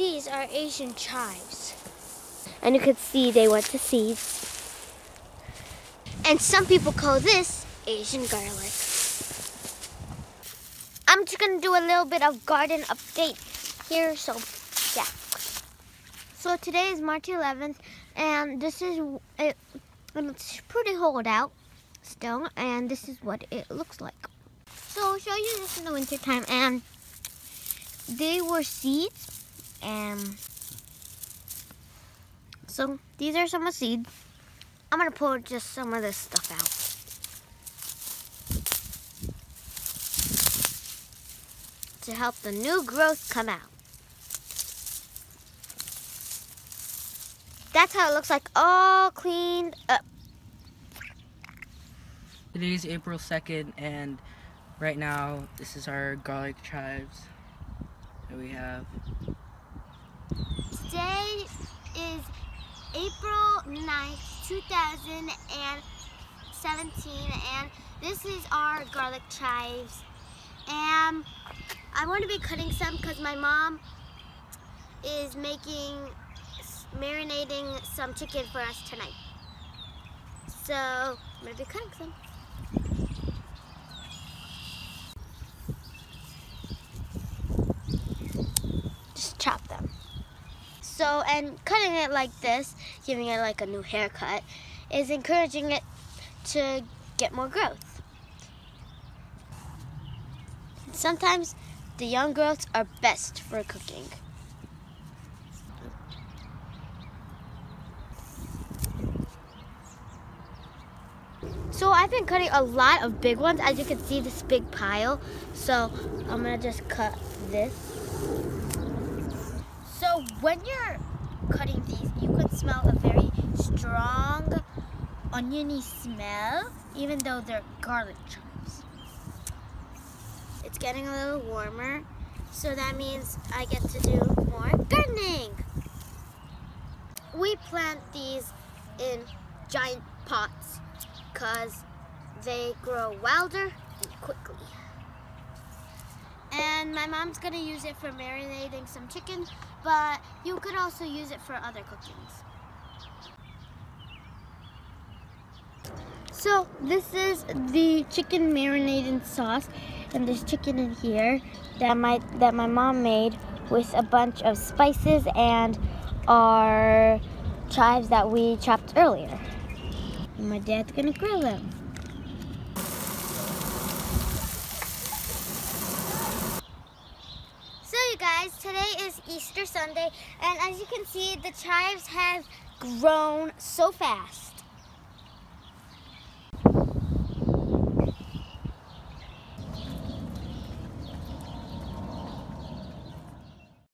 These are Asian chives. And you could see they went to seeds. And some people call this Asian garlic. I'm just gonna do a little bit of garden update here, so yeah. So today is March 11th, and this is it. and It's pretty cold out still, and this is what it looks like. So I'll show you this in the winter time, and they were seeds, and so these are some of the seeds. I'm gonna pull just some of this stuff out. To help the new growth come out. That's how it looks like all cleaned up. Today is April 2nd and right now this is our garlic chives that we have. Today is April 9th, 2017 and this is our garlic chives and I want to be cutting some because my mom is making marinating some chicken for us tonight. So I'm going to be cutting some. Just chop them. So, and cutting it like this, giving it like a new haircut, is encouraging it to get more growth. Sometimes the young growths are best for cooking. So I've been cutting a lot of big ones. As you can see, this big pile. So I'm gonna just cut this. When you're cutting these, you could smell a very strong oniony smell, even though they're garlic chives. It's getting a little warmer, so that means I get to do more gardening. We plant these in giant pots because they grow wilder and quickly. And my mom's gonna use it for marinating some chicken, but you could also use it for other cookings. So this is the chicken marinated sauce, and there's chicken in here that my that my mom made with a bunch of spices and our chives that we chopped earlier. And my dad's gonna grill them. So you guys, today is Easter Sunday, and as you can see, the chives have grown so fast.